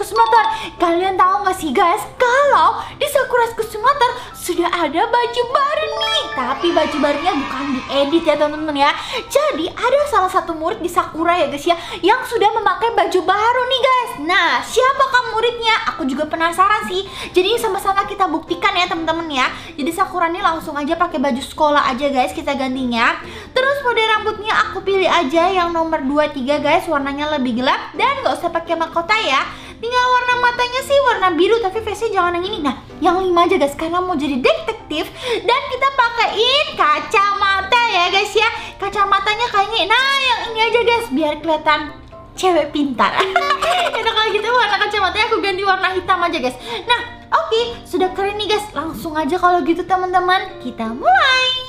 Kusumotor Kalian tahu nggak sih guys? Kalau di Sakura Kusumotor Sudah ada baju baru nih. Tapi baju barunya bukan diedit ya teman-teman ya. Jadi ada salah satu murid di Sakura ya guys ya Yang sudah memakai baju baru nih guys. Nah siapakah muridnya? Aku juga penasaran sih. Jadi sama-sama kita buktikan ya teman-teman ya. Jadi Sakura nih langsung aja pakai baju sekolah aja guys Kita gantinya Terus mode rambutnya aku pilih aja yang nomor 23 guys. Warnanya lebih gelap Dan gak usah pakai mahkota ya. Tinggal warna matanya sih warna biru Tapi face-nya jangan yang ini. Nah yang lima aja guys. Karena mau jadi detektif Dan kita pakaiin kacamata ya guys ya. Kacamatanya kayaknya Nah yang ini aja guys Biar kelihatan cewek pintar. Ya udah kalau gitu warna kacamatanya aku ganti warna hitam aja guys. Nah oke. Sudah keren nih guys. Langsung aja kalau gitu teman-teman. Kita mulai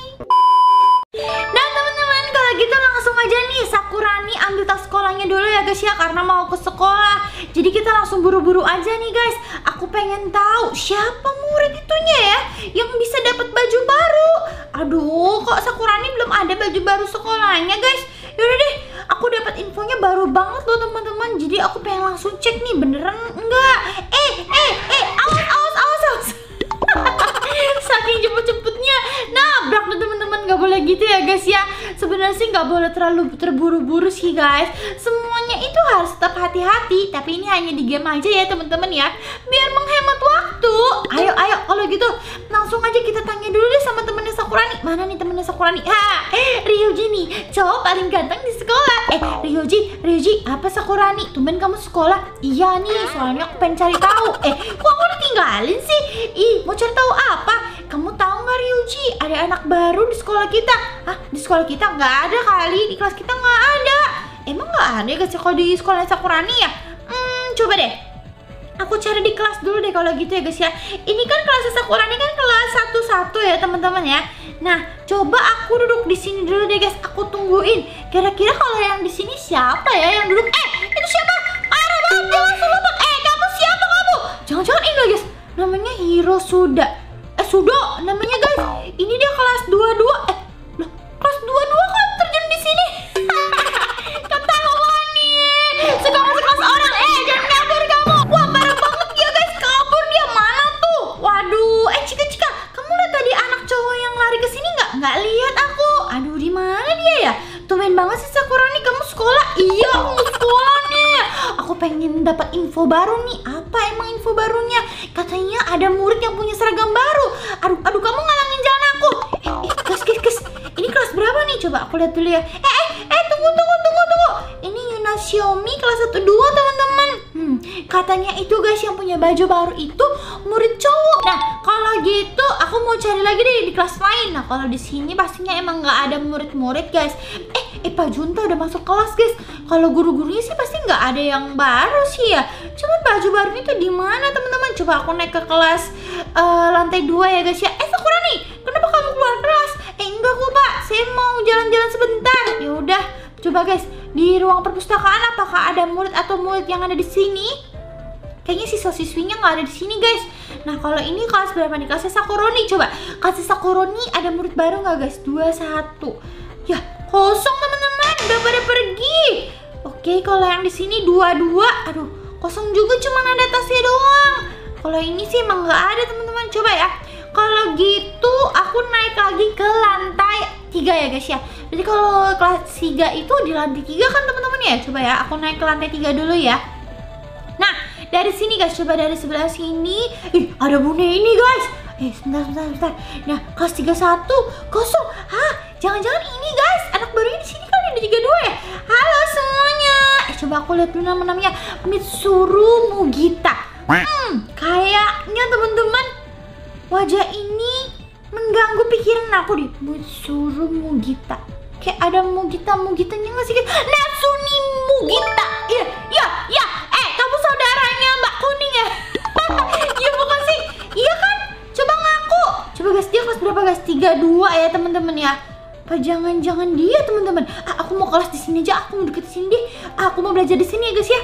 aja nih Sakurani ambil tas sekolahnya dulu ya guys ya Karena mau ke sekolah. Jadi kita langsung buru-buru aja nih guys. Aku pengen tahu siapa murid itunya ya Yang bisa dapat baju baru. Aduh kok Sakurani belum ada baju baru sekolahnya guys? Yaudah deh aku dapat infonya baru banget loh teman-teman. Jadi aku pengen langsung cek nih beneran enggak? Eh eh eh awas awas awas awas. Saking cepet-cepetnya. Nabrak tuh teman-teman. Nggak boleh gitu ya guys ya. Sebenarnya sih nggak boleh terlalu terburu-buru sih guys. Semuanya itu harus tetap hati-hati. Tapi ini hanya di game aja ya teman-teman ya. Biar menghemat waktu. Ayo ayo kalau gitu langsung aja kita tanya dulu deh sama temennya Sakurani. Mana nih temennya Sakurani? Ha, Ryuji nih cowok paling ganteng di sekolah. Eh Ryuji, Ryuji apa Sakurani? Tumben kamu sekolah? Iya nih, soalnya aku pengen cari tahu. Eh kok aku ditinggalin sih? Ih mau cari tahu apa? Kamu tahu nggak Ryuji? Ada anak baru di sekolah kita. Hah? Di sekolah kita nggak ada kali. Di kelas kita nggak ada. Emang nggak ada guys kalau di sekolah Sakurani ya? Hmm, coba deh. Aku cari di kelas dulu deh kalau gitu ya guys ya. Ini kan kelas Sakurani kan kelas satu satu ya teman-teman ya. Nah, coba aku duduk di sini dulu deh guys. Aku tungguin. Kira-kira kalau yang di sini siapa ya yang duduk? Eh, itu siapa? Parah banget langsung lompat. Eh, kamu siapa kamu? Jangan-jangan ini guys. Namanya Hiro Suda. Sudo namanya guys. Ini dia kelas 22. Eh, loh, kelas 22 kok terjun di sini? Ketahuan nih. Suka masuk kelas orang. Eh, jangan kabur kamu. Wah, parah banget dia guys. Kabur dia mana tuh? Waduh, eh Cika Cika, kamu lihat tadi anak cowok yang lari ke sini nggak? Nggak lihat aku. Aduh, di mana dia ya? Tumben banget sih Sakurani kamu sekolah. Iya, aku sekolah nih. Aku pengen dapat info baru nih. Apa emang info barunya? Katanya ada murid yang punya seragam baru. Aduh, aduh kamu ngalangin jalan aku. Eh, eh, guys, guys, guys. Ini kelas berapa nih? Coba aku lihat dulu ya. Eh, eh, eh, tunggu, tunggu, tunggu, tunggu. Ini Yuna Xiaomi kelas 1 2, teman-teman. Hmm, katanya itu guys yang punya baju baru itu murid cowok. Nah, kalau gitu aku mau cari lagi deh di kelas lain. Nah, kalau di sini pastinya emang nggak ada murid-murid, guys. Eh, eh Pak Junta udah masuk kelas, guys. Kalau guru-gurunya sih pasti nggak ada yang baru sih ya. Cuman baju barunya tuh di mana, teman-teman? Coba aku naik ke kelas eh, lantai 2 ya, guys ya. Eh, Sakura nih, kenapa kamu keluar kelas? Eh, enggak kok, Pak. Saya mau jalan-jalan sebentar. Ya udah, coba guys, di ruang perpustakaan apakah ada murid atau murid yang ada di sini? Kayaknya siswa-siswinya nggak ada di sini guys. Nah kalau ini kelas berapa nih? Kelas Sakuroni coba. Kelas Sakuroni ada murid baru nggak guys? Dua satu. Ya kosong teman-teman. Udah pada pergi. Oke kalau yang di sini dua dua. Aduh kosong juga cuman ada tasnya doang. Kalau ini sih emang nggak ada teman-teman. Coba ya. Kalau gitu aku naik lagi ke lantai tiga ya guys ya. Jadi kalau kelas 3 itu di lantai 3 kan teman-teman ya. Coba ya aku naik ke lantai 3 dulu ya. Dari sini guys, coba dari sebelah sini. Ih, ada bune ini guys. Eh, sebentar, sebentar, sebentar. Nah, kelas 31 kosong. Hah, jangan-jangan ini guys, anak barunya di sini kan ada 32 ya. Halo semuanya. Eh, coba aku lihat dulu nama-namanya. Mitsuru Mugita. Hmm, kayaknya teman-teman wajah ini mengganggu pikiran aku di Mitsuru Mugita. Kayak ada Mugita Mugitanya nggak sih? Natsuni Mugita. Iya, iya, iya. Berapa guys? 32 ya teman-teman ya. Apa jangan-jangan dia teman-teman? Ah, aku mau kelas di sini aja. Aku mau deket sini deh. Ah, aku mau belajar di sini ya guys ya.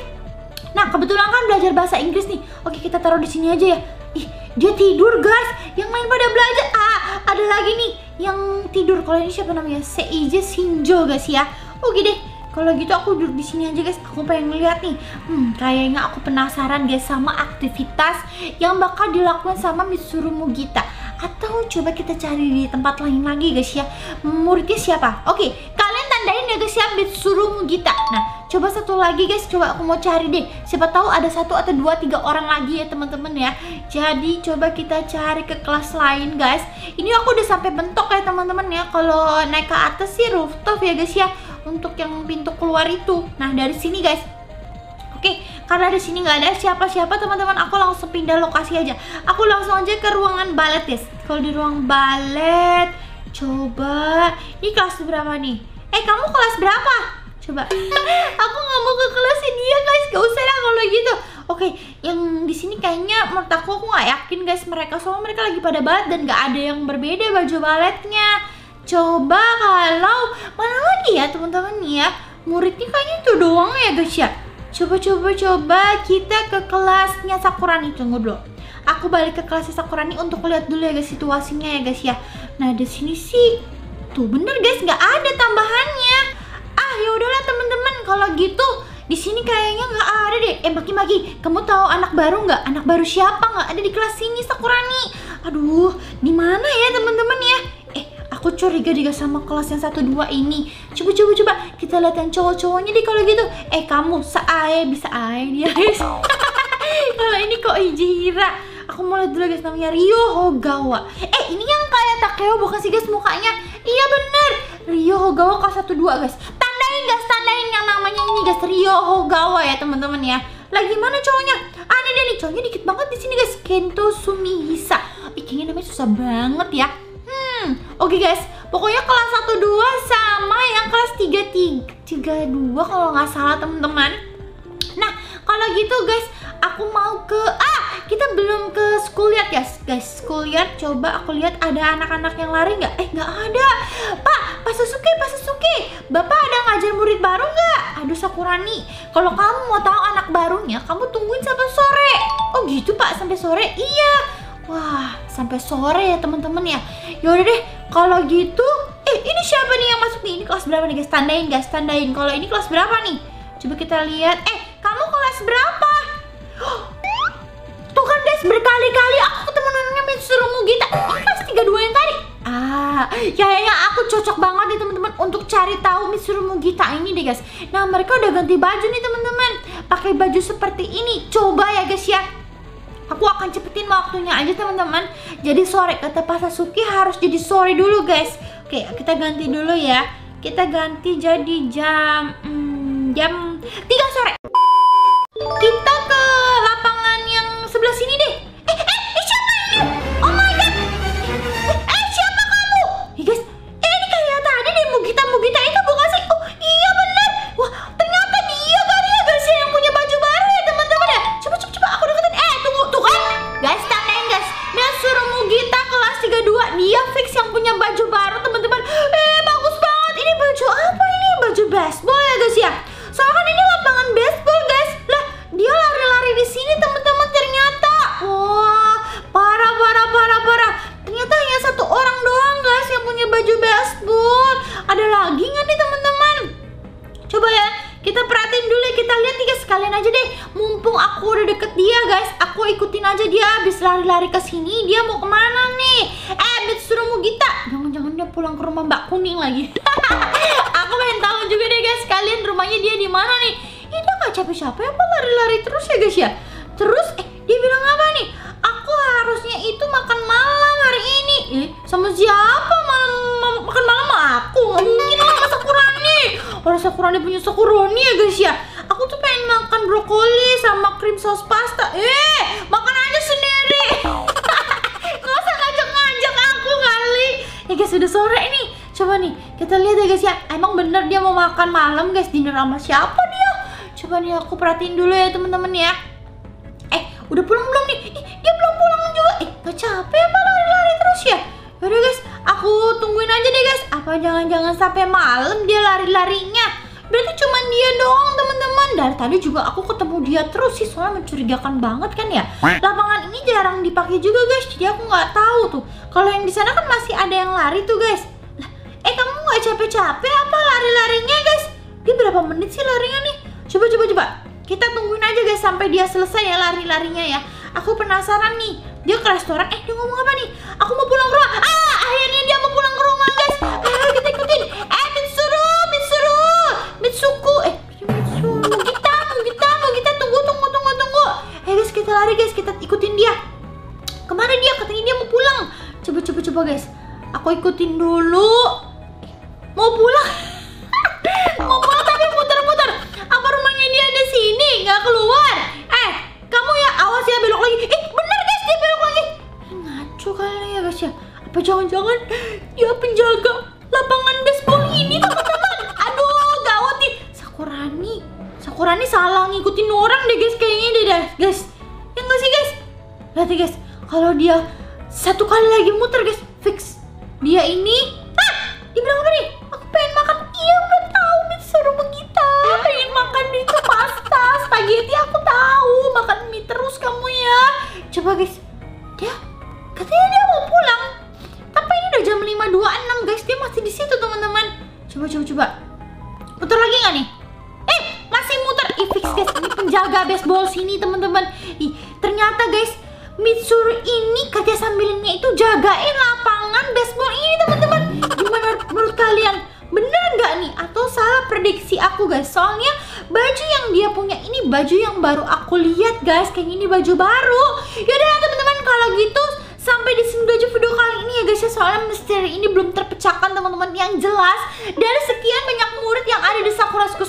Nah, kebetulan kan belajar bahasa Inggris nih. Oke, kita taruh di sini aja ya. Ih, dia tidur, guys. Yang lain pada belajar. Ah, ada lagi nih yang tidur. Kalau ini siapa namanya? Seije Shinjo, guys ya. Oke deh. kalau gitu aku duduk di sini aja guys. Aku pengen ngeliat nih. Hmm, kayaknya aku penasaran guys sama aktivitas yang bakal dilakukan sama Mitsuru Mugita. Atau coba kita cari di tempat lain lagi guys ya. Muridnya siapa? Oke, kalian tandain ya guys ya Mitsuru Mugita. Nah, coba satu lagi guys. Coba aku mau cari deh. Siapa tahu ada satu atau dua tiga orang lagi ya teman-teman ya. Jadi coba kita cari ke kelas lain guys. Ini aku udah sampai bentok ya teman-teman ya. Kalau naik ke atas sih rooftop ya guys ya. Untuk yang pintu keluar itu. Nah dari sini guys. Oke, karena di sini nggak ada siapa-siapa teman-teman, aku langsung pindah lokasi aja. Aku langsung aja ke ruangan balet guys. Kalau di ruang balet, coba ini kelas berapa nih? Eh kamu kelas berapa? Coba. aku nggak mau ke kelas ini ya guys, gak usah lah kalau gitu. Oke, yang di sini kayaknya menurut aku aku nggak yakin guys mereka soalnya mereka lagi pada balet dan nggak ada yang berbeda baju baletnya. Coba kalau mana lagi ya teman-teman ya muridnya kayaknya itu doang ya guys ya. Coba coba coba kita ke kelasnya Sakurani tunggu dulu. Aku balik ke kelasnya Sakurani untuk lihat dulu ya guys situasinya ya guys ya. Nah di sini sih tuh bener guys nggak ada tambahannya. Ah ya udahlah teman-teman kalau gitu di sini kayaknya nggak ada deh. Eh Maki Maki, kamu tahu anak baru nggak? Anak baru siapa nggak ada di kelas ini Sakurani? Aduh, di mana ya teman-teman ya? Aku curiga juga sama kelas yang satu dua ini. Coba coba coba kita lihat yang cowok-cowoknya deh kalau gitu. Eh kamu seae bisa ae dia guys. kalau ini kok Ijira. Aku mau lihat dulu guys namanya Rio Hogawa. Eh ini yang kayak Takeo bukan sih guys mukanya? Iya bener. Rio Hogawa kelas satu dua guys. Tandain guys, tandain yang namanya ini guys Rio Hogawa ya teman-teman ya. Lagi mana cowoknya? Ah ini dia nih cowoknya dikit banget di sini guys. Kento Sumihisa. Ih, kayaknya namanya susah banget ya. Oke guys, pokoknya kelas 1 2 sama yang kelas 3 3 32 kalau nggak salah teman-teman. Nah, kalau gitu guys, aku mau ke ah, kita belum ke school yard ya, guys. School yard coba aku lihat ada anak-anak yang lari nggak? Eh, nggak ada. Pak, Pak Sasuke, Pak Sasuke. Bapak ada ngajar murid baru nggak? Aduh Sakurani, kalau kamu mau tahu anak barunya, kamu tungguin sampai sore. Oh gitu Pak, sampai sore? Iya. Wah, sampai sore ya teman-teman ya. Yaudah deh, kalau gitu, eh ini siapa nih yang masuk nih? Ini kelas berapa nih guys? Tandain guys, tandain. Kalau ini kelas berapa nih? Coba kita lihat. Eh, kamu kelas berapa? Tuh kan guys, berkali-kali aku ketemu namanya Mitsuru Mugita. Ini kelas 32 yang tadi. Ah, kayaknya aku cocok banget nih teman-teman untuk cari tahu Mitsuru Mugita ini deh guys. Nah, mereka udah ganti baju nih teman-teman. Pakai baju seperti ini. Coba ya guys ya. Aku akan cepetin waktunya aja teman-teman. Jadi sore kata Pak Sasuki harus jadi sore dulu guys. Oke, kita ganti dulu ya. Kita ganti jadi jam hmm, jam 3 sore. Kita ke 8 sini. Dia mau ke mana nih? Eh, Mitsuru Mugita. Jangan-jangan dia pulang ke rumah Mbak Kuning lagi. aku pengen tahu juga deh guys, kalian rumahnya dia di mana nih? Ini dia nggak capek-capek apa lari-lari terus ya guys ya? Terus, eh dia bilang apa nih? Aku harusnya itu makan malam hari ini. Eh, sama siapa malam ma- makan malam aku? Nggak mungkin lah Sakurani. Orang Sakurani punya Sakuroni ya guys ya. Aku tuh pengen makan brokoli sama krim saus pasta. Eh, makan aja sendiri. Gak usah ngajak-ngajak aku kali. Ya guys, udah sore nih. Nih, kita lihat ya guys ya. Emang bener dia mau makan malam guys, dinner sama siapa dia? Coba nih aku perhatiin dulu ya teman-teman ya. Eh, udah pulang belum nih? Ih, dia belum pulang juga. Eh, gak capek apa lari-lari terus ya? Yaudah guys, aku tungguin aja deh guys. Apa jangan-jangan sampai malam dia lari-larinya? Berarti cuma dia doang teman-teman. Dari tadi juga aku ketemu dia terus sih, soalnya mencurigakan banget kan ya. Lapangan ini jarang dipakai juga guys, jadi aku nggak tahu tuh. Kalau yang di sana kan masih ada yang lari tuh guys. Nggak capek-capek apa lari-larinya guys? Dia berapa menit sih larinya nih? Coba coba coba. Kita tungguin aja guys sampai dia selesai ya lari-larinya ya. Aku penasaran nih. Dia ke restoran. Eh, dia ngomong apa nih? Aku mau pulang ke rumah. Ah, akhirnya dia mau pulang ke rumah, guys. Ayo kita ikutin. Eh, Mitsuru, Mitsuru, Mitsuku. Eh, Mitsuru, Mugita, Mugita, Mugita. Tunggu, tunggu, tunggu, tunggu. Eh, guys, kita lari, guys. Kita ikutin dia. Ke mana dia? Katanya dia mau pulang. Coba, coba, coba, guys. Aku ikutin dulu. Apa jangan-jangan dia penjaga lapangan baseball ini teman-teman? Aduh, gawat nih. Sakurani. Sakurani salah ngikutin orang deh guys kayaknya deh deh guys. Ya nggak sih guys? Lihat guys, kalau dia satu kali lagi muter guys, fix dia ini. Ah, dia bilang apa nih? Aku pengen makan. Iya udah tahu nih suruh kita. Pengen makan itu pasta, spaghetti aku tahu. Makan mie terus kamu ya. Coba guys, dia katanya dia 2526 guys. Dia masih di situ teman-teman. Coba coba coba. Putar lagi nggak nih? Eh masih muter. Eh fix guys. Ini penjaga baseball sini teman-teman. Ih ternyata guys Mitsuru ini kerja sambilnya itu jagain lapangan baseball ini teman-teman. Gimana menurut kalian? Bener nggak nih? Atau salah prediksi aku guys? Soalnya baju yang dia punya ini baju yang baru aku lihat guys. Kayak ini baju baru. Yaudah teman-teman. Kalau gitu sampai di sini aja video kali ini ya guys ya. Soalnya misteri ini belum terpecahkan teman-teman. Yang jelas dari sekian banyak murid yang ada di Sakura School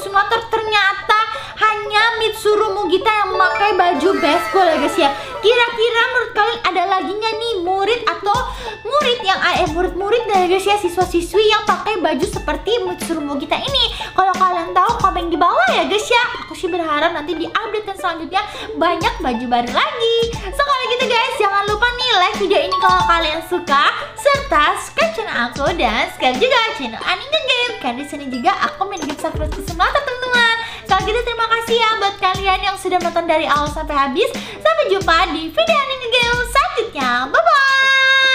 ternyata hanya Mitsuru Mugita yang memakai baju baseball ya guys ya kira-kira menurut kalian ada lagi nggak nih murid atau murid yang eh murid-murid dari guys ya siswa-siswi yang pakai baju seperti Mitsuru Mugita ini? Kalau kalian tahu komen di bawah ya guys ya. Aku sih berharap nanti di update dan selanjutnya banyak baju baru lagi. So kalau gitu guys jangan lupa nih like video ini kalau kalian suka serta subscribe channel aku dan subscribe juga channel Aninga Game karena di sini juga aku main game Sakura teman-teman kalau gitu terima kasih ya buat kalian yang sudah nonton dari awal sampai habis. Sampai jumpa di video Aninga Game selanjutnya. Bye bye